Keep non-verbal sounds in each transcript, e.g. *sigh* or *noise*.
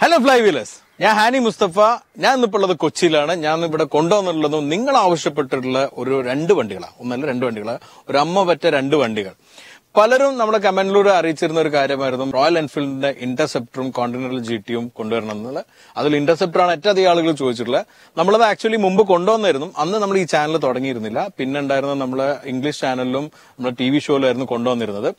Hello fly wheelers ഞാൻ ഹാനി മുസ്തഫ. ഞാൻ ഇന്നിപ്പോൾ ഉള്ളത് കൊച്ചിയിലാണ്. ഞാൻ ഇവിടെ കൊണ്ടുവന്നിട്ടുള്ളതും നിങ്ങൾ ആവശ്യപ്പെട്ടിട്ടുള്ള ഒരു രണ്ട് വണ്ടികളാണ് ഒന്നല്ല രണ്ട് വണ്ടികളാണ് ഒരു അമ്മ പറ്റ രണ്ട് വണ്ടികൾ. പലരും നമ്മുടെ കമന്റിലൂടെ അറിയിച്ചിരുന്ന ഒരു കാര്യമായിരുന്നു. റോയൽ എൻഫീൽഡിന്റെ ഇന്റർസെപ്റ്ററും കോണ്ടിനെന്റൽ ജി ടിയും കൊണ്ടുവരണം എന്നുള്ളത് അതിൽ ഇന്റർസെപ്റ്റർ ആണ് ഏറ്റവും അധികം ആളുകൾ ചോദിച്ചിട്ടുള്ളത്. നമ്മളത് ആക്ച്വലി മുമ്പ് കൊണ്ടുവന്നായിരുന്നു. അന്ന് നമ്മൾ ഈ ചാനൽ തുടങ്ങിയിരുന്നില്ല. പിന്നെ ഉണ്ടായിരുന്ന നമ്മൾ ഇംഗ്ലീഷ് ചാനലിലും നമ്മുടെ ടി വി ഷോയിലായിരുന്നു കൊണ്ടുവന്നിരുന്നത്.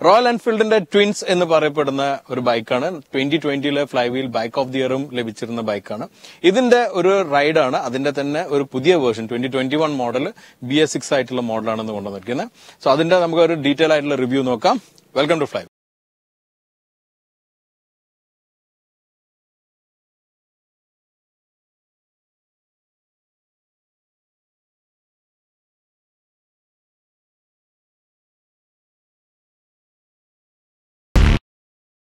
റോയൽ എൻഫീൽഡിന്റെ ട്വിൻസ് എന്ന് പറയപ്പെടുന്ന ഒരു ബൈക്കാണ്. ട്വന്റി ട്വന്റിയിലെ flywheel bike of the ഇയറും ലഭിച്ചിരുന്ന ബൈക്കാണ്. ഇതിന്റെ ഒരു റൈഡാണ്. അതിന്റെ തന്നെ ഒരു പുതിയ version twenty twenty one model B S six ആയിട്ടുള്ള മോഡലാണെന്ന് കൊണ്ടുവന്നിരിക്കുന്നത്. സോ അതിന്റെ നമുക്ക് ഒരു ഡീറ്റെയിൽ ആയിട്ടുള്ള റിവ്യൂ നോക്കാം. വെൽക്കം ടു ഫ്ലൈ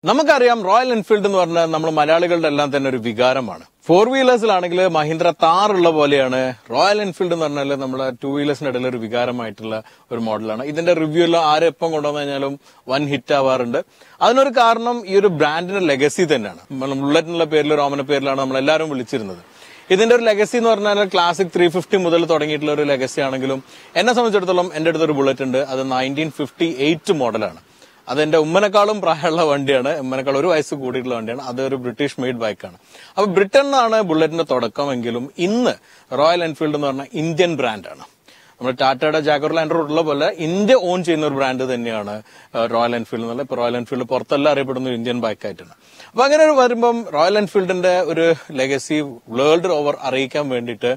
നമുക്കറിയാം റോയൽ എൻഫീൽഡ് എന്ന് പറഞ്ഞാൽ നമ്മൾ മലയാളികളുടെ എല്ലാം തന്നെ ഒരു വികാരമാണ്. ഫോർ വീലേഴ്സിലാണെങ്കിൽ മഹീന്ദ്ര താറുള്ള പോലെയാണ്. റോയൽ എൻഫീൽഡ് എന്ന് പറഞ്ഞാൽ നമ്മുടെ ടു വീലേഴ്സിന്റെ ഇടയിൽ ഒരു വികാരമായിട്ടുള്ള ഒരു മോഡലാണ്. ഇതിന്റെ റിവ്യൂ എല്ലാം ആരും എപ്പം കൊണ്ടുവന്നു കഴിഞ്ഞാലും വൻ ഹിറ്റ് ആവാറുണ്ട്. അതിനൊരു കാരണം ഈ ഒരു ബ്രാൻഡിന്റെ ലെഗസി തന്നെയാണ്. ബുള്ളറ്റ് എന്നുള്ള പേരിൽ റോമന പേരിലാണ് നമ്മൾ എല്ലാവരും വിളിച്ചിരുന്നത്. ഇതിന്റെ ഒരു ലെഗസി എന്ന് പറഞ്ഞാൽ ക്ലാസിക് ത്രീ ഫിഫ്റ്റി മുതൽ തുടങ്ങിയിട്ടുള്ള ഒരു ലെഗസി ആണെങ്കിലും എന്നെ സംബന്ധിച്ചിടത്തോളം എന്റെ അടുത്തൊരു ബുള്ളറ്റ് ഉണ്ട്. അത് നയന്റീൻ ഫിഫ്റ്റി എയ്റ്റ് മോഡലാണ് അത് എന്റെ ഉമ്മനെക്കാളും പ്രായമുള്ള വണ്ടിയാണ്. ഉമ്മനേക്കാൾ ഒരു വയസ്സ് കൂടിയിട്ടുള്ള വണ്ടിയാണ്. അതൊരു ബ്രിട്ടീഷ് മെയ്ഡ് ബൈക്കാണ് അപ്പൊ ബ്രിട്ടനിലാണ് ബുള്ളറ്റിന്റെ തുടക്കമെങ്കിലും ഇന്ന് റോയൽ എൻഫീൽഡ് എന്ന് പറഞ്ഞ ഇന്ത്യൻ ബ്രാൻഡാണ് നമ്മൾ ടാറ്റയുടെ ജാഗർ ലാൻഡർ ഉള്ള പോലെ ഇന്ത്യ ഓൺ ചെയ്യുന്ന ഒരു ബ്രാൻഡ് തന്നെയാണ് റോയൽ എൻഫീൽഡ് എന്നുള്ള ഇപ്പൊ റോയൽ എൻഫീൽഡ് പുറത്തെല്ലാം അറിയപ്പെടുന്ന ഒരു ഇന്ത്യൻ ബൈക്കായിട്ടാണ് അപ്പൊ അങ്ങനെ വരുമ്പം റോയൽ എൻഫീൽഡിന്റെ ഒരു ലെഗസി വേൾഡ് ഓവർ അറിയിക്കാൻ വേണ്ടിയിട്ട്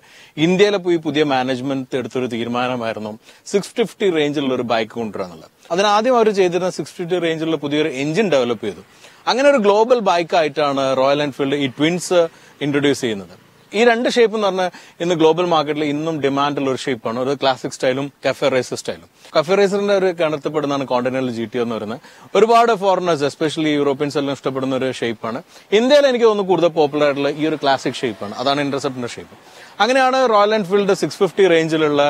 ഇന്ത്യയിലെ പോയി പുതിയ മാനേജ്മെന്റ് എടുത്തൊരു തീരുമാനമായിരുന്നു സിക്സ് ഫിഫ്റ്റി റേഞ്ചിലുള്ള ഒരു ബൈക്ക് കൊണ്ടുവരാന്നുള്ളത്. അതിനാദ്യം അവർ ചെയ്തിരുന്ന സിക്സ് ഫിഫ്റ്റി റേഞ്ചിലുള്ള പുതിയൊരു എഞ്ചിൻ ഡെവലപ്പ് ചെയ്തു. അങ്ങനെ ഒരു ഗ്ലോബൽ ബൈക്ക് ആയിട്ടാണ് റോയൽ എൻഫീൽഡ് ഈ ട്വിൻസ് ഇൻട്രൊഡ്യൂസ് ചെയ്യുന്നത്. ഈ രണ്ട് ഷേപ്പ് എന്ന് പറഞ്ഞാൽ ഇന്ന് ഗ്ലോബൽ മാർക്കറ്റിൽ ഇന്നും ഡിമാൻഡുള്ള ഒരു ഷേപ്പാണ് ഒരു ക്ലാസിക് സ്റ്റൈലും കഫെ റേസർ സ്റ്റൈലും കഫെ റേസറിന്റെ ഒരു കണത്തപ്പെടുന്നതാണ് കോണ്ടിനെന്റൽ ജി ടി എന്ന് പറയുന്നത്. ഒരുപാട് ഫോറിനേഴ്സ് എസ്പെഷ്യലി യൂറോപ്യൻസ് എല്ലാം ഇഷ്ടപ്പെടുന്ന ഒരു ഷേപ്പാണ് ഇന്ത്യയിൽ എനിക്ക് തോന്നുന്നു കൂടുതൽ പോപ്പുലർ ആയിട്ടുള്ള ഈ ഒരു ക്ലാസിക് ഷേപ്പാണ് അതാണ് ഇന്റർസെപ്റ്റിന്റെ ഷേപ്പ് അങ്ങനെയാണ് റോയൽ എൻഫീൽഡ് സിക്സ് ഫിഫ്റ്റി റേഞ്ചിലുള്ള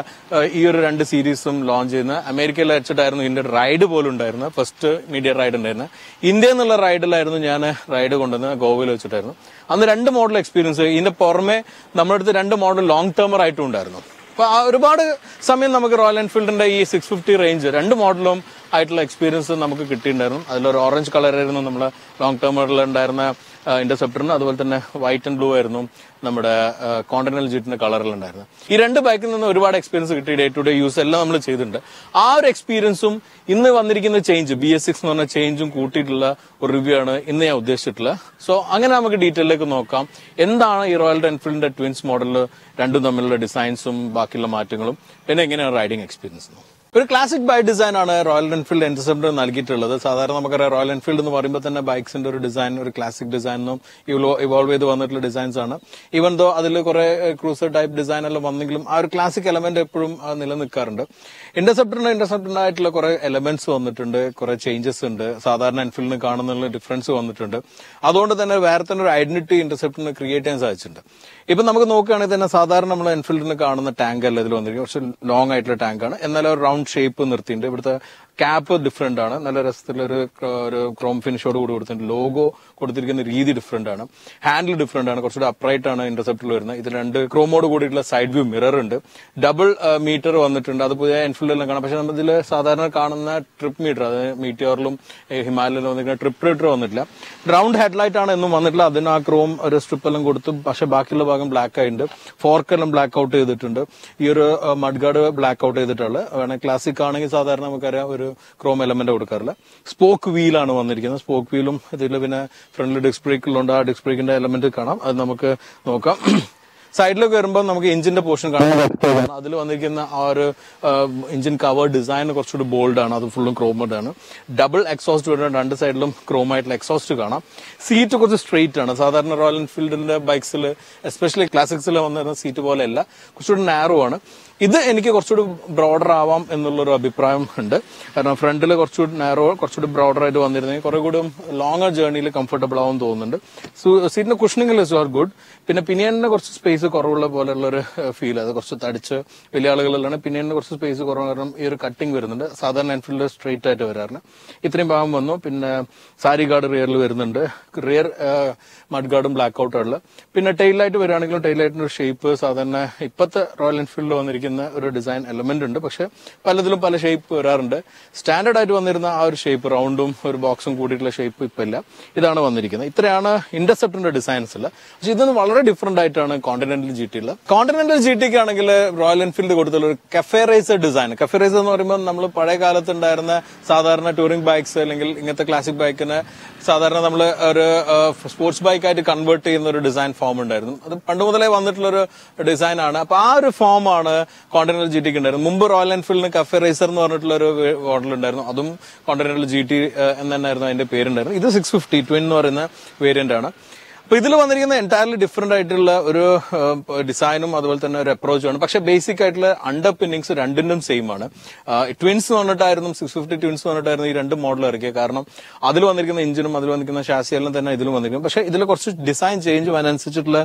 ഈ ഒരു രണ്ട് സീരീസും ലോഞ്ച് ചെയ്യുന്നത്. അമേരിക്കയിൽ വെച്ചിട്ടായിരുന്നു ഇതിന്റെ റൈഡ് പോലും ഉണ്ടായിരുന്നത്. ഫസ്റ്റ് മീഡിയ റൈഡ് ഉണ്ടായിരുന്നു ഇന്ത്യ എന്നുള്ള റൈഡിലായിരുന്നു ഞാൻ റൈഡ് കൊണ്ടുവന്ന് ഗോവയിൽ വെച്ചിട്ടായിരുന്നു. അന്ന് രണ്ട് മോഡൽ എക്സ്പീരിയൻസ് ഇതിന്റെ പുറമെ നമ്മുടെ അടുത്ത് രണ്ട് മോഡൽ ലോങ് ടേമർ ആയിട്ടും ഉണ്ടായിരുന്നു. അപ്പൊ ഒരുപാട് സമയം നമുക്ക് റോയൽ എൻഫീൽഡിന്റെ ഈ സിക്സ് ഫിഫ്റ്റി റേഞ്ച് രണ്ട് മോഡലും ആയിട്ടുള്ള എക്സ്പീരിയൻസ് നമുക്ക് കിട്ടിയിട്ടുണ്ടായിരുന്നു. അതിലൊരു ഓറഞ്ച് കളർ ആയിരുന്നു നമ്മുടെ ലോങ് ടേമറിൽ ഉണ്ടായിരുന്ന ഇന്റർസെപ്റ്ററിന് അതുപോലെ തന്നെ വൈറ്റ് ആൻഡ് ബ്ലൂ ആയിരുന്നു നമ്മുടെ കോണ്ടിനൽ ജീറ്റിന്റെ കളറിലുണ്ടായിരുന്നു ഈ രണ്ട് ബൈക്കിൽ നിന്ന് ഒരുപാട് എക്സ്പീരിയൻസ് കിട്ടി ഡേ ടു ഡേ യൂസ് എല്ലാം നമ്മൾ ചെയ്തിട്ടുണ്ട്. ആ ഒരു എക്സ്പീരിയൻസും ഇന്ന് വന്നിരിക്കുന്ന ചേഞ്ച് ബി എസ് സിക്സ് എന്ന് പറഞ്ഞ ചേഞ്ചും കൂട്ടിയിട്ടുള്ള ഒരു റിവ്യൂ ആണ് ഇന്ന് ഞാൻ ഉദ്ദേശിച്ചിട്ടുള്ളത്. സോ അങ്ങനെ നമുക്ക് ഡീറ്റെയിലേക്ക് നോക്കാം. എന്താണ് ഈ റോയൽ എൻഫീൽഡിന്റെ ട്വിൻസ് മോഡലിൽ രണ്ടും തമ്മിലുള്ള ഡിസൈൻസും ബാക്കിയുള്ള മാറ്റങ്ങളും? പിന്നെ എങ്ങനെയാണ് റൈഡിംഗ് എക്സ്പീരിയൻസ് ഒരു ക്ലാസിക് ബൈക്ക് ഡിസൈൻ ആണ് റോയൽ എൻഫീൽഡ് ഇന്റർസെപ്റ്റർ നൽകിയിട്ടുള്ളത്. സാധാരണ നമുക്കറിയാം റോയൽ എൻഫീൽഡ് എന്ന് പറയുമ്പോൾ തന്നെ ബൈക്സിന്റെ ഒരു ഡിസൈൻ ഒരു ക്ലാസിക് ഡിസൈനും ഇവോൾവ് ചെയ്ത് വന്നിട്ടുള്ള ഡിസൈൻസ് ആണ്. ഈവൻ ദോ അതിൽ കുറെ ക്രൂസർ ടൈപ്പ് ഡിസൈൻ എല്ലാം വന്നെങ്കിലും ആ ഒരു ക്ലാസിക് എലമെന്റ് എപ്പോഴും നിലനിൽക്കാറുണ്ട്. ഇന്റർസെപ്റ്ററിന് ഇന്റർസെപ്റ്ററിന്റെ ആയിട്ടുള്ള കുറെ എലമെന്റ്സ് വന്നിട്ടുണ്ട് കുറെ ചേഞ്ചസ് ഉണ്ട്. സാധാരണ എൻഫീൽഡിന് കാണുന്ന ഡിഫറൻസ് വന്നിട്ടുണ്ട്. അതുകൊണ്ട് തന്നെ വേറെ തന്നെ ഒരു ഐഡന്റിറ്റി ഇന്റർസെപ്റ്ററിന് ക്രിയേറ്റ് ചെയ്യാൻ സാധിച്ചിട്ടുണ്ട്. ഇപ്പൊ നമുക്ക് നോക്കുകയാണെങ്കിൽ തന്നെ സാധാരണ നമ്മൾ എൻഫീൽഡിന് കാണുന്ന ടാങ്ക് അല്ല ഇതിൽ വന്നിരിക്കും കുറച്ച് ലോങ് ആയിട്ടുള്ള ടാങ്കാണ് എന്നാൽ ഒരു റൗണ്ട് ഷേപ്പ് നിർത്തിയിട്ടുണ്ട്. ഇവിടുത്തെ ക്യാപ്പ് ഡിഫറെന്റ് ആണ്. നല്ല രസത്തിലൊരു ഒരു ക്രോം ഫിനിഷോട് കൂടി കൊടുത്തിട്ടുണ്ട്. ലോഗോ കൊടുത്തിരിക്കുന്ന രീതി ഡിഫറെന്റ് ആണ്. ഹാൻഡിൽ ഡിഫറെന്റ് ആണ്. കുറച്ചുകൂടി അപ്രൈറ്റ് ആണ് ഇന്റർസെപ്റ്റിൽ വരുന്നത്. ഇത് രണ്ട് ക്രോമോട് കൂടിയിട്ടുള്ള സൈഡ് വ്യൂ മിറർ ഉണ്ട്. ഡബിൾ മീറ്റർ വന്നിട്ടുണ്ട്. അത് പുതിയ എൻഫീൽഡിലും കാണാം. പക്ഷെ നമ്മൾ ഇതിൽ സാധാരണ കാണുന്ന ട്രിപ്പ് മീറ്റർ അത് മീറ്റിയോറിലും ഹിമാലയിലും വന്നിരിക്കുന്ന ട്രിപ്പ് മീറ്റർ വന്നിട്ടില്ല. റൗണ്ട് ഹെഡ്ലൈറ്റ് ആണ് എന്നും വന്നിട്ടില്ല. അതിന് ആ ക്രോം ഒരു സ്ട്രിപ്പ് എല്ലാം കൊടുത്തു. പക്ഷെ ബാക്കിയുള്ള ഭാഗം ബ്ലാക്ക് ആയിട്ടുണ്ട്. ഫോർക്കെല്ലാം ബ്ലാക്ക് ഔട്ട് ചെയ്തിട്ടുണ്ട്. ഈ ഒരു മഡ്ഗാർഡ് ബ്ലാക്ക് ഔട്ട് ചെയ്തിട്ടുള്ളത്. വേണമെങ്കിൽ ക്ലാസിക് ആണെങ്കിൽ സാധാരണ നമുക്കറിയാം ഒരു ക്രോം എലമെന്റ് കൊടുക്കാറില്ല. സ്പോക്ക് വീലാണ് വന്നിരിക്കുന്നത്. സ്പോക്ക് വീലും ഇതിൽ പിന്നെ ഫ്രണ്ടിൽ ഡിസ്ക് ബ്രേക്കിലുണ്ട് ആ ഡിസ്ക് ബ്രേക്കിന്റെ എലമെന്റ് കാണാം. അത് നമുക്ക് നോക്കാം. *clears throat* സൈഡിലേക്ക് വരുമ്പോൾ നമുക്ക് എഞ്ചിന്റെ പോർഷൻ കാണാം. അതിൽ വന്നിരിക്കുന്ന ആ ഒരു എഞ്ചിൻ കവർ ഡിസൈൻ കുറച്ചുകൂടി ബോൾഡ് ആണ്. അത് ഫുള്ളും ക്രോമഡ് ആണ്. ഡബിൾ എക്സോസ്റ്റ് വരുന്ന രണ്ട് സൈഡിലും ക്രോം ആയിട്ടുള്ള എക്സോസ്റ്റ് കാണാം. സീറ്റ് കുറച്ച് സ്ട്രെയിറ്റ് ആണ്. സാധാരണ റോയൽ എൻഫീൽഡിന്റെ ബൈക്സിൽ എസ്പെഷ്യലി ക്ലാസിക്സിൽ വന്നിരുന്ന സീറ്റ് പോലെയല്ല. കുറച്ചുകൂടി നാരോ ആണ്. ഇത് എനിക്ക് കുറച്ചുകൂടി ബ്രോഡർ ആവാം എന്നുള്ളൊരു അഭിപ്രായം ഉണ്ട്. കാരണം ഫ്രണ്ടിൽ കുറച്ചുകൂടി നാരോ കുറച്ചുകൂടി ബ്രോഡർ ആയിട്ട് വന്നിരുന്നെങ്കിൽ കുറെ കൂടി ലോങ്ങർ ജേർണിയിൽ കംഫർട്ടബിൾ ആവും തോന്നുന്നുണ്ട്. സീറ്റിന് കുഷനിങ്ങിൽ ഇസ് ആർ ഗുഡ് പിന്നെ പിന്നീടിന്റെ കുറച്ച് സ്പേസ് കുറവുള്ള പോലെയുള്ള ഒരു ഫീൽ അത് കുറച്ച് തടിച്ച് വലിയ ആളുകളിലാണ് പിന്നീടിന് കുറച്ച് സ്പേസ് കുറവ് കാരണം ഈ ഒരു കട്ടിങ് വരുന്നുണ്ട്. സാധാരണ എൻഫീൽഡ് സ്ട്രെയിറ്റ് ആയിട്ട് വരാറുണ്ട്. ഇത്രയും ഭാഗം വന്നു. പിന്നെ സാരി ഗാർഡ് റിയറിൽ വരുന്നുണ്ട്. റിയർ മഡ് ഗാർഡും ബ്ലാക്ക് ഔട്ടാണ് പിന്നെ ടൈലായിട്ട് വരികയാണെങ്കിലും ഒരു ഷേപ്പ് സാധാരണ ഇപ്പോഴത്തെ റോയൽ എൻഫീൽഡിൽ വന്നിരിക്കുന്ന ഒരു ഡിസൈൻ എലമെന്റ് ഉണ്ട്. പക്ഷെ പലതിലും പല ഷേപ്പ് വരാറുണ്ട്. സ്റ്റാൻഡേർഡ് ആയിട്ട് വന്നിരുന്ന ആ ഒരു ഷേപ്പ് റൗണ്ടും ഒരു ബോക്സും കൂടിയിട്ടുള്ള ഷേപ്പ് ഇപ്പൊ ഇല്ല. ഇതാണ് വന്നിരിക്കുന്നത്. ഇത്രയാണ് ഇന്റർസെപ്റ്ററിന്റെ ഡിസൈൻസ് ഉള്ളത്. പക്ഷെ ഇതൊന്നും വളരെ ഡിഫറെന്റ് ആയിട്ടാണ് കോണ്ടിനെന്റൽ ജി ഉള്ള കോണ്ടിനെന്റൽ ജി ടിക്ക് ആണെങ്കിൽ റോയൽ എൻഫീൽഡ് കൊടുത്തുള്ള ഒരു കഫേ റേസർ ഡിസൈൻ കഫേ എന്ന് പറയുമ്പോൾ നമ്മൾ പഴയ കാലത്ത് ഉണ്ടായിരുന്ന സാധാരണ ടൂറിംഗ് ബൈക്സ് അല്ലെങ്കിൽ ഇങ്ങനത്തെ ക്ലാസിക് ബൈക്കിന് സാധാരണ നമ്മൾ ഒരു സ്പോർട്സ് ബൈക്ക് ആയിട്ട് കൺവേർട്ട് ചെയ്യുന്ന ഒരു ഡിസൈൻ ഫോം ഉണ്ടായിരുന്നു. അത് പണ്ട് മുതലേ വന്നിട്ടുള്ള ഒരു ഡിസൈൻ ആണ്. അപ്പൊ ആ ഒരു ഫോമാണ് കോണ്ടിനെന്റൽ ജി ടിക്ക് ഉണ്ടായിരുന്നു. മുമ്പ് റോയൽ എൻഫീൽഡിന് കഫേ റേസർ എന്ന് പറഞ്ഞിട്ടുള്ള ഒരു മോഡൽ ഉണ്ടായിരുന്നു. അതും കോണ്ടിനെന്റൽ ജി ടി എന്ന് തന്നെയായിരുന്നു അതിന്റെ പേരുണ്ടായിരുന്നു ഇത് സിക്സ് ഫിഫ്റ്റി ട്വിൻ എന്ന് പറയുന്ന വേരിയന്റ് ആണ്. അപ്പൊ ഇതിൽ വന്നിരിക്കുന്ന എന്റയർലി ഡിഫറെന്റ് ആയിട്ടുള്ള ഒരു ഡിസൈനും അതുപോലെ തന്നെ ഒരു അപ്രോച്ചും ആണ്. പക്ഷെ ബേസിക് ആയിട്ടുള്ള അണ്ടർ പിന്നിങ്സ് രണ്ടിനും സെയിം ആണ്. ട്വിൻസ് എന്ന് പറഞ്ഞിട്ടായിരുന്നു സിക്സ് ഫിഫ്റ്റി ട്വിൻസ് പറഞ്ഞിട്ടായിരുന്നു ഈ രണ്ട് മോഡൽ ഇറക്കിയത്. കാരണം അതിൽ വന്നിരിക്കുന്ന എഞ്ചിനും അതിൽ വന്നിരിക്കുന്ന ഷാസി എല്ലാം തന്നെ ഇതിലും വന്നിരിക്കും. പക്ഷെ ഇതിൽ കുറച്ച് ഡിസൈൻ ചേഞ്ചും അതിനനുസരിച്ചിട്ടുള്ള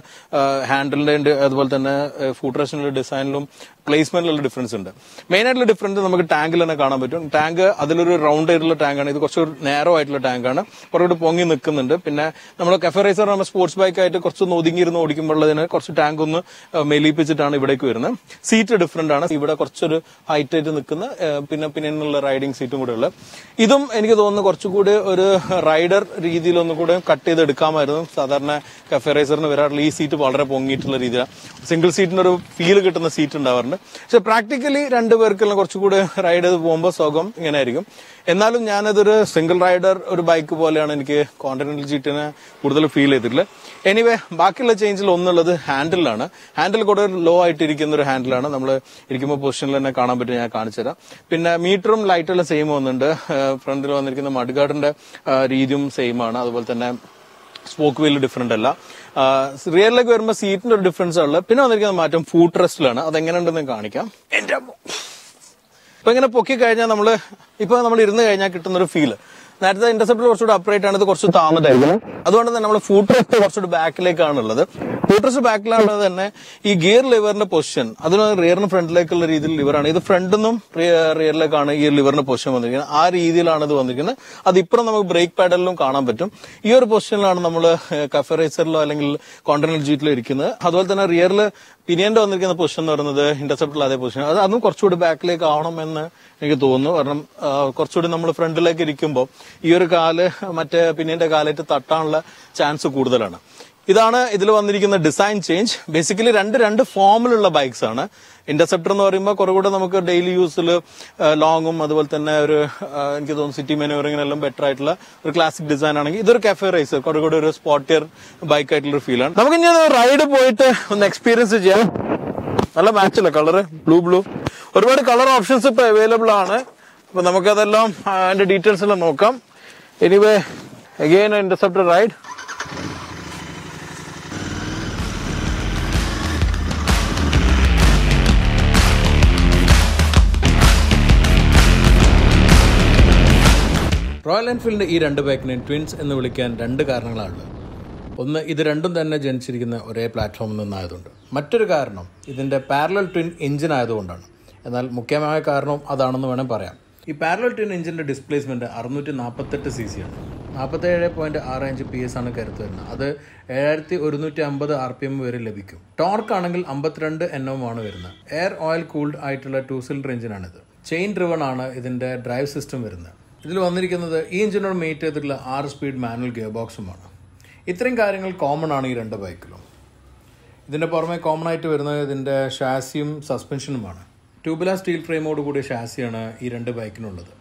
ഹാൻഡിലിന്റെ അതുപോലെ തന്നെ ഫൂട്രസിനുള്ള ഡിസൈനിലും പ്ലേസ്മെന്റിലുള്ള ഡിഫറൻസ് ഉണ്ട്. മെയിൻ ആയിട്ടുള്ള ഡിഫറൻസ് നമുക്ക് ടാങ്കിൽ തന്നെ കാണാൻ പറ്റും. ടാങ്ക് അതിലൊരു റൗണ്ട് ആയിട്ടുള്ള ടാങ്കാണ് ഇത് കുറച്ച് നേരോ ആയിട്ടുള്ള ടാങ്കാണ് കുറച്ചുകൂടി പൊങ്ങി നിൽക്കുന്നുണ്ട്. പിന്നെ നമ്മൾ കെഫറൈസർ നമ്മൾ സ്പോർട്സ് ബൈക്ക് ആയിട്ട് കുറച്ച് ഒതുങ്ങിയിരുന്ന് ഓടിക്കുമ്പോഴുള്ളതിന് കുറച്ച് ടാങ്ക് ഒന്ന് മെലിപ്പിച്ചിട്ടാണ് ഇവിടേക്ക് വരുന്നത്. സീറ്റ് ഡിഫറെന്റ് ആണ്. ഇവിടെ കുറച്ചൊരു ഹൈറ്റ് ആയിട്ട് നിൽക്കുന്ന പിന്നെ പിന്നെ എന്നുള്ള റൈഡിംഗ് സീറ്റും കൂടെ ഉള്ളത് ഇതും എനിക്ക് തോന്നുന്നു കുറച്ചുകൂടി ഒരു റൈഡർ രീതിയിൽ കൂടെ കട്ട് ചെയ്ത് എടുക്കാമായിരുന്നു സാധാരണ കഫറൈസറിന് വരാറുള്ള ഈ സീറ്റ് വളരെ പൊങ്ങിയിട്ടുള്ള രീതിയിലാണ് സിംഗിൾ സീറ്റിന് ഒരു ഫീൽ കിട്ടുന്ന സീറ്റ് ഉണ്ടാവാറുണ്ട്. പക്ഷെ പ്രാക്ടിക്കലി രണ്ടുപേർക്കെല്ലാം കുറച്ചുകൂടെ റൈഡ് ചെയ്ത് പോകുമ്പോൾ സുഖം ഇങ്ങനെ ആയിരിക്കും എന്നാലും ഞാനതൊരു സിംഗിൾ റൈഡർ ഒരു ബൈക്ക് പോലെയാണ് എനിക്ക് കോണ്ടിനെന്റൽ ജീറ്റിനെ കൂടുതൽ ഫീൽ ചെയ്തിട്ടില്ല എനിവേ ബാക്കിയുള്ള ചേഞ്ചിൽ ഒന്നുള്ളത് ഹാൻഡിലാണ് ഹാൻഡിൽ കൂടെ ലോ ആയിട്ടിരിക്കുന്ന ഒരു ഹാൻഡിലാണ് നമ്മൾ ഇരിക്കുമ്പോൾ പൊസിഷനിൽ തന്നെ കാണാൻ പറ്റും ഞാൻ കാണിച്ചു തരാം. പിന്നെ മീറ്ററും ലൈറ്റെല്ലാം സെയിം വന്നിട്ടുണ്ട്. ഫ്രണ്ടിൽ വന്നിരിക്കുന്ന മഡ്ഗാർഡിന്റെ രീതിയും സെയിം ആണ്. അതുപോലെ തന്നെ സ്പോക്ക് വീൽ ഡിഫറെന്റ് അല്ല. റിയറിലേക്ക് വരുമ്പോൾ സീറ്റിന്റെ ഒരു ഡിഫറൻസ് ഉള്ളത് പിന്നെ വന്നിരിക്കുന്ന മാറ്റം ഫൂട്ട് റെസ്റ്റിലാണ് അതെങ്ങനെയുണ്ടെന്ന് കാണിക്കാം. എന്റെ. ഇപ്പൊ ഇങ്ങനെ പൊക്കി കഴിഞ്ഞാൽ നമ്മൾ ഇപ്പൊ നമ്മൾ ഇരുന്ന് കഴിഞ്ഞാൽ കിട്ടുന്ന ഒരു ഫീൽ നേരത്തെ ഇന്റർസെപ്റ്റർ കുറച്ചുകൂടി അപ്രേറ്റ് ആണ്. ഇത് കുറച്ച് താമതായിരിക്കണം അതുകൊണ്ട് തന്നെ നമ്മൾ ഫൂട്ട് റെസ്റ്റ് കുറച്ചുകൂടി ബാക്കിലേക്കാണ് ഉള്ളത് ഫൂട്ട് ബാക്കിലാണ് തന്നെ. ഈ ഗിയർ ലിവറിന്റെ പൊസിഷൻ അതിന് റിയറിന് ഫ്രണ്ടിലേക്കുള്ള രീതിയിൽ ലിവറാണ് ഇത് ഫ്രണ്ടിന്നും റിയറിലേക്കാണ് ഈ ലിവറിന്റെ പൊസിഷൻ വന്നിരിക്കുന്നത്. ആ രീതിയിലാണ് ഇത് വന്നിരിക്കുന്നത്. അത് ഇപ്പുറം നമുക്ക് ബ്രേക്ക് പാഡലിലും കാണാൻ പറ്റും. ഈ ഒരു പൊസിഷനിലാണ് നമ്മൾ കഫറൈസറിലോ അല്ലെങ്കിൽ കോണ്ടിനൽ ജീറ്റിലോ ഇരിക്കുന്നത്. അതുപോലെ തന്നെ റിയറിൽ പിനിയന്റെ വന്നിരിക്കുന്ന പൊസിഷൻ എന്ന് പറയുന്നത് ഇന്റർസെപ്റ്റിൽ അതേ പൊസിഷൻ അത് അതും കുറച്ചുകൂടി ബാക്കിലേക്ക് ആവണം എന്ന് എനിക്ക് തോന്നുന്നു. കാരണം കുറച്ചുകൂടി നമ്മൾ ഫ്രണ്ടിലേക്ക് ഇരിക്കുമ്പോൾ ഈ ഒരു കാൽ മറ്റേ പിന്നിന്റെ കാലായിട്ട് തട്ടാനുള്ള ചാൻസ് കൂടുതലാണ്. ഇതാണ് ഇതിൽ വന്നിരിക്കുന്ന ഡിസൈൻ ചേഞ്ച് ബേസിക്കലി രണ്ട് രണ്ട് ഫോമിലുള്ള ബൈക്സ് ആണ്. ഇന്റർസെപ്റ്റർ എന്ന് പറയുമ്പോൾ കുറെ കൂടെ നമുക്ക് ഡെയിലി യൂസിൽ ലോങ്ങും അതുപോലെ തന്നെ ഒരു എനിക്ക് തോന്നുന്നു സിറ്റി മെനുവറിങ്ങിനെല്ലാം ബെറ്റർ ആയിട്ടുള്ള ഒരു ക്ലാസിക് ഡിസൈൻ ആണെങ്കിൽ ഇതൊരു കഫേ റൈസ് കുറെ കൂടെ ഒരു സ്പോട്ടിയർ ബൈക്ക് ആയിട്ടുള്ള ഒരു ഫീലാണ് നമുക്ക് ഇനി റൈഡ് പോയിട്ട് ഒന്ന് എക്സ്പീരിയൻസ് ചെയ്യാം. നല്ല മാച്ച് അല്ലേ കളറ് ബ്ലൂ ബ്ലൂ ഒരുപാട് കളർ ഓപ്ഷൻസ് ഇപ്പൊ അവൈലബിൾ ആണ്. അപ്പൊ നമുക്കതെല്ലാം അതിന്റെ ഡീറ്റെയിൽസ് എല്ലാം നോക്കാം. Anyway again Interceptor ride Royal എൻഫീൽഡിന്റെ ഈ രണ്ട് ബൈക്കിനെ ട്വിൻസ് എന്ന് വിളിക്കാൻ രണ്ട് കാരണങ്ങളാണുള്ളത് ഒന്ന് ഇത് രണ്ടും തന്നെ ജനിച്ചിരിക്കുന്ന ഒരേ പ്ലാറ്റ്ഫോമിൽ നിന്നായതുകൊണ്ട്. മറ്റൊരു കാരണം ഇതിന്റെ പാരലൽ ട്വിൻ എഞ്ചിൻ ആയതുകൊണ്ടാണ്. എന്നാൽ മുഖ്യമായ കാരണവും അതാണെന്ന് വേണം പറയാം ഈ പാരലൽ ട്വിൻ എഞ്ചിന്റെ ഡിസ്പ്ലേസ്മെന്റ് അറുന്നൂറ്റി നാൽപ്പത്തെട്ട് സി സി ആണ്. നാൽപ്പത്തേഴ് പോയിന്റ് ആറ് അഞ്ച് പി എസ് ആണ് കരുത്ത് വരുന്നത്. അത് ഏഴായിരത്തി ഒരുന്നൂറ്റി അമ്പത് ആർ പി എം വരെ ലഭിക്കും. ടോർക്ക് ആണെങ്കിൽ അമ്പത്തിരണ്ട് എൻ എം ആണ് വരുന്നത്. എയർ ഓയിൽ കൂൾഡ് ആയിട്ടുള്ള ടു സിലിണ്ടർ എഞ്ചിനാണിത് ചെയിൻ ഡ്രിവൺ ആണ് ഇതിന്റെ ഡ്രൈവ് സിസ്റ്റം വരുന്നത്. ഇതിൽ വന്നിരിക്കുന്നത് ഈ എഞ്ചിനോട് മേറ്റ് ചെയ്തിട്ടുള്ള ആറ് സ്പീഡ് മാനുവൽ ഗിയർ ബോക്സുമാണ് ഇത്രയും കാര്യങ്ങൾ കോമൺ ആണ് ഈ രണ്ട് ബൈക്കിലും ഇതിന്റെ പുറമെ കോമൺ ആയിട്ട് വരുന്നത് ഇതിന്റെ ഷാസിയും സസ്പെൻഷനുമാണ് ട്യൂബില സ്റ്റീൽ ഫ്രെയിമോട് കൂടിയ ഷാസിയാണ് ഈ രണ്ട് ബൈക്കിനുള്ളത്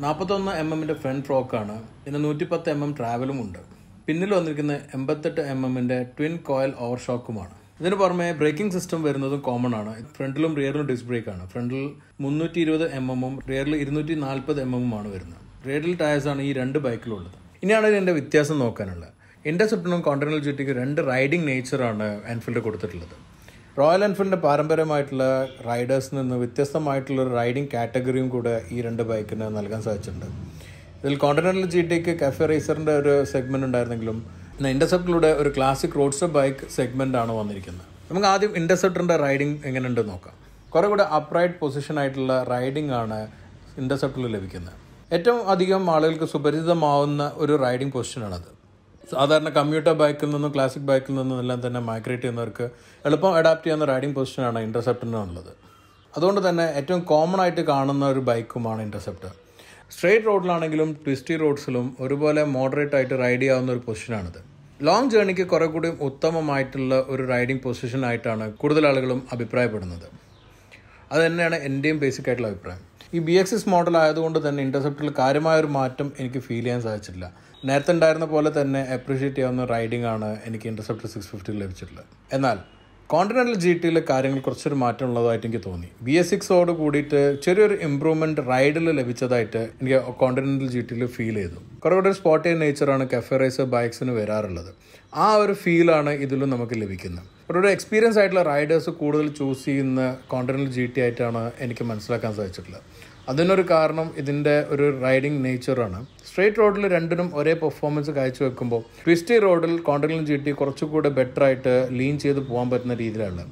നാൽപ്പത്തൊന്ന് എം എമ്മിന്റെ ഫ്രണ്ട് ഫ്രോക്കാണ് പിന്നെ നൂറ്റിപ്പത്ത് എം എം ട്രാവലും ഉണ്ട്. പിന്നിൽ വന്നിരിക്കുന്ന എൺപത്തെട്ട് എം എമ്മിന്റെ ട്വിൻ കോയിൽ ഓവർ ഷോക്കുമാണ് ഇതിന് പുറമെ ബ്രേക്കിംഗ് സിസ്റ്റം വരുന്നതും കോമൺ ആണ്. ഫ്രണ്ടിലും റിയറിലും ഡിസ്ക് ബ്രേക്ക് ആണ്. ഫ്രണ്ടിൽ മുന്നൂറ്റി ഇരുപത് എം എമ്മും റിയറിൽ ഇരുന്നൂറ്റി നാൽപ്പത് എം എമ്മും ആണ് വരുന്നത്. റിയറിൽ ടയേഴ്സ് ആണ് ഈ രണ്ട് ബൈക്കിലുള്ളത് ഇനിയാണ് ഇതിന്റെ വ്യത്യാസം നോക്കാനുള്ളത്. ഇന്റർസെപ്റ്റിനും കോണ്ടിനൽ ജിറ്റിക്ക് രണ്ട് റൈഡിംഗ് നേച്ചറാണ് എൻഫീൽഡ് കൊടുത്തിട്ടുള്ളത്. റോയൽ എൻഫീൽഡിന്റെ പാരമ്പര്യമായിട്ടുള്ള റൈഡേഴ്സിൽ നിന്ന് വ്യത്യസ്തമായിട്ടുള്ള ഒരു റൈഡിംഗ് കാറ്റഗറിയും കൂടെ ഈ രണ്ട് ബൈക്കിന് നൽകാൻ സാധിച്ചിട്ടുണ്ട്. ഇതിൽ കോണ്ടിനൽ ജി ടിക്ക് കഫെ റേസറിന്റെ ഒരു സെഗ്മെന്റ് ഉണ്ടായിരുന്നെങ്കിലും ഇന്റർസെപ്റ്റിലൂടെ ഒരു ക്ലാസിക് റോഡ്സ്റ്റർ ബൈക്ക് സെഗ്മെന്റ് ആണ് വന്നിരിക്കുന്നത്. നമുക്ക് ആദ്യം ഇന്റർസെപ്റ്ററിന്റെ റൈഡിംഗ് എങ്ങനെയുണ്ട് നോക്കാം. കുറേ കൂടെ അപ്രൈറ്റ് പൊസിഷൻ ആയിട്ടുള്ള റൈഡിംഗ് ആണ് ഇന്റർസെപ്റ്ററിൽ ലഭിക്കുന്നത്. ഏറ്റവും അധികം ആളുകൾക്ക് സുപരിചിതമാവുന്ന ഒരു റൈഡിംഗ് പൊസിഷനാണത് സാധാരണ കമ്മ്യൂട്ടർ ബൈക്കിൽ നിന്നും ക്ലാസിക് ബൈക്കിൽ നിന്നും എല്ലാം തന്നെ മൈഗ്രേറ്റ് ചെയ്യുന്നവർക്ക് എളുപ്പം അഡാപ്റ്റ് ചെയ്യുന്ന റൈഡിംഗ് പൊസിഷനാണ് ഇന്റർസെപ്റ്ററിനുള്ളത്. അതുകൊണ്ട് തന്നെ ഏറ്റവും കോമൺ ആയിട്ട് കാണുന്ന ഒരു ബൈക്കുമാണ് ഇന്റർസെപ്റ്റർ. സ്ട്രെയിറ്റ് റോഡിലാണെങ്കിലും ട്വിസ്റ്റി റോഡ്സിലും ഒരുപോലെ മോഡറേറ്റ് ആയിട്ട് റൈഡ് ചെയ്യാവുന്ന ഒരു പൊസിഷനാണിത് ലോങ് ജേർണിക്ക് കുറെ കൂടി ഉത്തമമായിട്ടുള്ള ഒരു റൈഡിംഗ് പൊസിഷൻ ആയിട്ടാണ് കൂടുതൽ ആളുകളും അഭിപ്രായപ്പെടുന്നത്. അത് തന്നെയാണ് എന്റെയും ബേസിക് ആയിട്ടുള്ള അഭിപ്രായം. ഈ ബി എക്സ് എസ് മോഡൽ ആയതുകൊണ്ട് തന്നെ ഇന്റർസെപ്റ്റിൽ കാര്യമായ ഒരു മാറ്റം എനിക്ക് ഫീൽ ചെയ്യാൻ സാധിച്ചിട്ടില്ല. നേരത്തെ ഉണ്ടായിരുന്ന പോലെ തന്നെ അപ്രീഷിയേറ്റ് ചെയ്യാവുന്ന റൈഡിംഗ് ആണ് എനിക്ക് ഇന്റർസെപ്റ്റർ സിക്സ് ഫിഫ്റ്റിയിൽ ലഭിച്ചിട്ടുള്ളത്. എന്നാൽ കോണ്ടിനെന്റൽ ജി ടിയിലെ കാര്യങ്ങൾ കുറച്ചൊരു മാറ്റം ഉള്ളതായിട്ട് എനിക്ക് തോന്നി. ബി എസ് സിക്സോട് കൂടിയിട്ട് ചെറിയൊരു ഇമ്പ്രൂവ്മെന്റ് റൈഡിൽ ലഭിച്ചതായിട്ട് എനിക്ക് കോണ്ടിനെന്റൽ ജി ടിയിൽ ഫീൽ ചെയ്തു. കുറേ കൂടെ സ്പോട്ട് നേച്ചറാണ് കഫെ റൈസ് ബൈക്സിന് വരാറുള്ളത്. ആ ഒരു ഫീലാണ് ഇതിലും നമുക്ക് ലഭിക്കുന്നത്. ഒരു എക്സ്പീരിയൻസ് ആയിട്ടുള്ള റൈഡേഴ്സ് കൂടുതൽ ചൂസ് ചെയ്യുന്ന കോണ്ടിനെന്റൽ ജി ടി ആയിട്ടാണ് എനിക്ക് മനസ്സിലാക്കാൻ സാധിച്ചിട്ടുള്ളത്. അതിനൊരു കാരണം ഇതിന്റെ ഒരു റൈഡിങ് നേച്ചറാണ് സ്ട്രേറ്റ് റോഡിൽ രണ്ടിനും ഒരേ പെർഫോമൻസ് കാഴ്ച വെക്കുമ്പോൾ ട്വിസ്റ്റി റോഡിൽ കോണ്ടിനെന്റൽ ചീട്ടി കുറച്ചുകൂടെ ബെറ്റർ ആയിട്ട് ലീൻ ചെയ്ത് പോകാൻ പറ്റുന്ന രീതിയിലാണ്.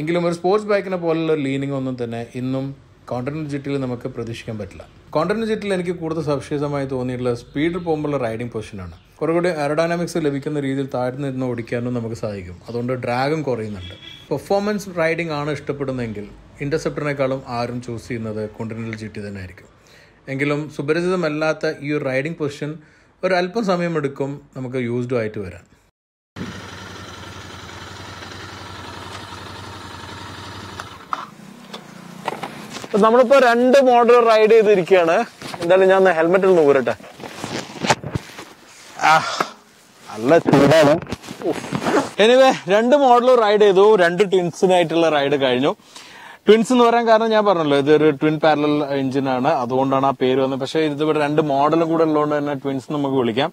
എങ്കിലും ഒരു സ്പോർട്സ് ബൈക്കിനെ പോലുള്ള ലീനിങ് ഒന്നും തന്നെ ഇന്നും കോണ്ടിനെന്റൽ ജിറ്റിൽ നമുക്ക് പ്രതീക്ഷിക്കാൻ പറ്റില്ല. കോണ്ടിനെന്റൽ ജിറ്റിൽ എനിക്ക് കൂടുതൽ സവിശേഷമായി തോന്നിയിട്ടുള്ള സ്പീഡിൽ പോകുമ്പോഴുള്ള റൈഡിംഗ് പൊസിഷനാണ് കുറേ കൂടി എയറോഡൈനാമിക്സ് ലഭിക്കുന്ന രീതിയിൽ താഴ്ന്നിരുന്ന് ഓടിക്കാനും നമുക്ക് സാധിക്കും. അതുകൊണ്ട് ഡ്രാഗും കുറയുന്നുണ്ട്. പെർഫോമൻസ് റൈഡിംഗ് ആണ് ഇഷ്ടപ്പെടുന്നതെങ്കിൽ ഇന്റർസെപ്റ്ററിനേക്കാളും ആരും ചൂസ് ചെയ്യുന്നത് കോണ്ടിനൽ ജിറ്റി തന്നെ ആയിരിക്കും. എങ്കിലും സുപരിചിതമല്ലാത്ത ഈ ഒരു റൈഡിംഗ് പൊസിഷൻ ഒരു അല്പം സമയമെടുക്കും നമുക്ക് യൂസ്ഡ് ആയിട്ട് വരാൻ. നമ്മളിപ്പോ രണ്ട് മോഡൽ റൈഡ് ചെയ്തിരിക്കുകയാണ്. എന്തായാലും ഞാൻ ഹെൽമെറ്റിൽ ഒന്ന് ഊരട്ടെ. നല്ല ചൂടാണ്. എനിവേ രണ്ട് മോഡൽ റൈഡ് ചെയ്തു. രണ്ട് ട്വിൻസിനായിട്ടുള്ള റൈഡ് കഴിഞ്ഞു. ട്വിൻസ് എന്ന് പറയാൻ കാരണം ഞാൻ പറഞ്ഞല്ലോ ഇതൊരു ട്വിൻ പാരലൽ എഞ്ചിൻ ആണ്. അതുകൊണ്ടാണ് ആ പേര് വന്നത്. പക്ഷേ ഇത് ഇവിടെ രണ്ട് മോഡലും കൂടെ ഉള്ളതുകൊണ്ട് തന്നെ ട്വിൻസ് നമുക്ക് വിളിക്കാം.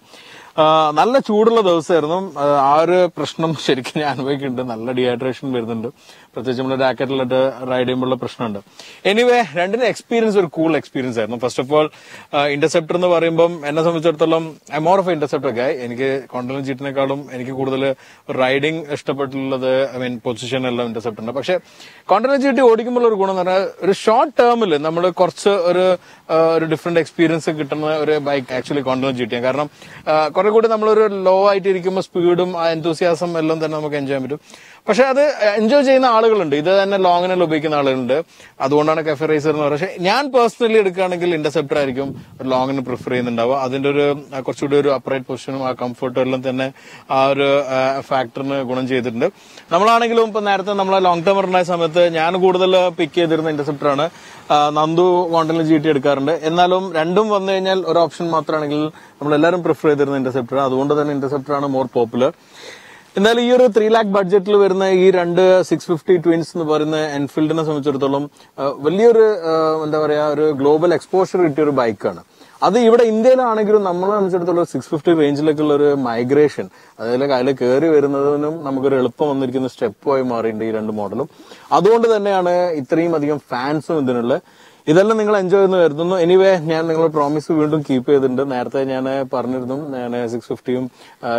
നല്ല ചൂടുള്ള ദിവസമായിരുന്നു. ആ, ആ ഒരു പ്രശ്നം ശരിക്കും ഞാൻ അനുഭവിക്കുന്നുണ്ട്. നല്ല ഡീഹൈഡ്രേഷൻ വരുന്നുണ്ട്. പ്രത്യേകിച്ച് നമ്മൾ രാക്കറ്റിലിട്ട് റൈഡ് ചെയ്യുമ്പോഴുള്ള പ്രശ്നമുണ്ട്. എനിവേ രണ്ടിന് എക്സ്പീരിയൻസ് ഒരു കൂൾ എക്സ്പീരിയൻസ് ആയിരുന്നു. ഫസ്റ്റ് ഓഫ് ഓൾ ഇന്റർസെപ്റ്റർ എന്ന് പറയുമ്പോൾ എന്നെ സംബന്ധിച്ചിടത്തോളം ഐ മോർ ഓഫ് ഇന്റർസെപ്റ്റർ ഒക്കെ എനിക്ക് കോണ്ടലൻ ചീറ്റിനേക്കാളും എനിക്ക് കൂടുതൽ റൈഡിംഗ് ഇഷ്ടപ്പെട്ടുള്ളത് ഐ മീൻ പൊസിഷൻ എല്ലാം ഇന്റർസെപ്റ്റർ ഉണ്ട്. പക്ഷെ കോണ്ടലൻ ചീട്ടി ഓടിക്കുമ്പോൾ ഒരു ഗുണം എന്ന് പറഞ്ഞാൽ ഒരു ഷോർട്ട് ടേമിൽ നമ്മൾ കുറച്ച് ഒരു ഒരു ഡിഫറെന്റ് എക്സ്പീരിയൻസ് കിട്ടുന്ന ഒരു ബൈക്ക് ആക്ച്വലി കോണ്ടലൻ ചീട്ടിയാണ് കാരണം കുറെ കൂടി നമ്മളൊരു ലോ ആയിട്ട് ഇരിക്കുമ്പോൾ സ്പീഡും ആ എല്ലാം തന്നെ നമുക്ക് എൻജോയ് ചെയ്യാൻ പറ്റും. പക്ഷെ അത് എൻജോയ് ചെയ്യുന്ന ആളുകളുണ്ട്. ഇത് തന്നെ ലോങ്ങിനെല്ലാം ഉപയോഗിക്കുന്ന ആളുകളുണ്ട്. അതുകൊണ്ടാണ് കഫെ റേസർ എന്ന് പറയുന്നത്. പക്ഷേ ഞാൻ പേഴ്സണലി എടുക്കുകയാണെങ്കിൽ ഇന്റർസെപ്റ്റർ ആയിരിക്കും. ലോങ്ങിന് പ്രിഫർ ചെയ്യുന്നുണ്ടാവുക. അതിന്റെ ഒരു കുറച്ചുകൂടി ഒരു അപ്രൈറ്റ് പൊസിഷനും ആ കംഫർട്ടും എല്ലാം തന്നെ ആ ഒരു ഫാക്ടറിന് ഗുണം ചെയ്തിട്ടുണ്ട്. നമ്മളാണെങ്കിലും ഇപ്പൊ നേരത്തെ നമ്മൾ ലോങ് ടേം ഉണ്ടായ സമയത്ത് ഞാൻ കൂടുതൽ പിക്ക് ചെയ്തിരുന്ന ഇന്റർസെപ്റ്റർ ആണ്. നന്ദു വോണ്ടലിന് ജി ടി എടുക്കാറുണ്ട്. എന്നാലും രണ്ടും വന്നു കഴിഞ്ഞാൽ ഒരു ഓപ്ഷൻ മാത്രമാണെങ്കിൽ നമ്മൾ എല്ലാവരും പ്രിഫർ ചെയ്തിരുന്ന ഇന്റർസെപ്റ്റർ അതുകൊണ്ട് തന്നെ ഇന്റർസെപ്റ്റർ ആണ് മോർ പോപ്പുലർ എന്നാലും ഈ ഒരു ത്രീ ലാക്ക് ബഡ്ജറ്റിൽ വരുന്ന ഈ രണ്ട് സിക്സ് ഫിഫ്റ്റി ട്വിൻസ് എന്ന് പറയുന്ന എൻഫീൽഡിനെ സംബന്ധിച്ചിടത്തോളം വലിയൊരു എന്താ പറയാ ഒരു ഗ്ലോബൽ എക്സ്പോഷർ കിട്ടിയ ഒരു ബൈക്കാണ് അത് ഇവിടെ ഇന്ത്യയിലാണെങ്കിലും നമ്മളെ സംബന്ധിച്ചിടത്തോളം സിക്സ് ഫിഫ്റ്റി റേഞ്ചിലേക്കുള്ള ഒരു മൈഗ്രേഷൻ അതായത് അതിൽ കയറി വരുന്നതിനും നമുക്കൊരു എളുപ്പം വന്നിരിക്കുന്ന സ്റ്റെപ്പായി മാറിയിട്ടുണ്ട് ഈ രണ്ട് മോഡലും അതുകൊണ്ട് തന്നെയാണ് ഇത്രയും അധികം ഫാൻസും ഇതിനുള്ള ഇതെല്ലാം നിങ്ങൾ എൻജോയ് ചെയ്യുന്നു കരുതുന്നു. എനിവേ ഞാൻ നിങ്ങളെ പ്രോമിസ് വീണ്ടും കീപ്പ് ചെയ്തിട്ടുണ്ട്. നേരത്തെ ഞാൻ പറഞ്ഞിരുന്നു ഞാൻ സിക്സ് ഫിഫ്റ്റിയും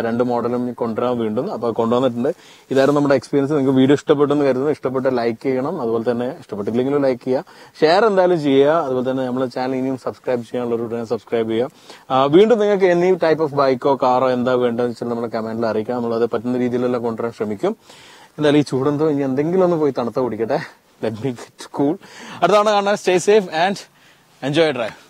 രണ്ട് മോഡലും കൊണ്ടുവരാൻ വീണ്ടും അപ്പൊ കൊണ്ടുവന്നിട്ടുണ്ട്. ഇതായിരുന്നു നമ്മുടെ എക്സ്പീരിയൻസ് നിങ്ങൾക്ക് വീഡിയോ ഇഷ്ടപ്പെട്ടെന്ന് കരുതുന്നു. ഇഷ്ടപ്പെട്ട ലൈക്ക് ചെയ്യണം. അതുപോലെ തന്നെ ഇഷ്ടപ്പെട്ടില്ലെങ്കിലും ലൈക്ക് ചെയ്യുക ഷെയർ എന്തായാലും ചെയ്യുക. അതുപോലെ തന്നെ നമ്മുടെ ചാനൽ ഇനിയും സബ്സ്ക്രൈബ് ചെയ്യാനുള്ള സബ്സ്ക്രൈബ് ചെയ്യുക. വീണ്ടും നിങ്ങൾക്ക് എനി ടൈപ്പ് ഓഫ് ബൈക്കോ കാറോ എന്താ വേണ്ടതെന്ന് വെച്ചാൽ നമ്മുടെ കമന്റിൽ അറിയിക്കാം. നമ്മളത് പറ്റുന്ന രീതിയിലെല്ലാം കൊണ്ടുവരാൻ ശ്രമിക്കും. എന്തായാലും ഈ ചൂടെന്തോ ഇനി എന്തെങ്കിലും ഒന്ന് പോയി തണുത്ത കുടിക്കട്ടെ. ലെറ്റ് ബി ഗെറ്റ് കൂൾ അടുത്ത തവണ കാണാൻ stay safe and enjoy drive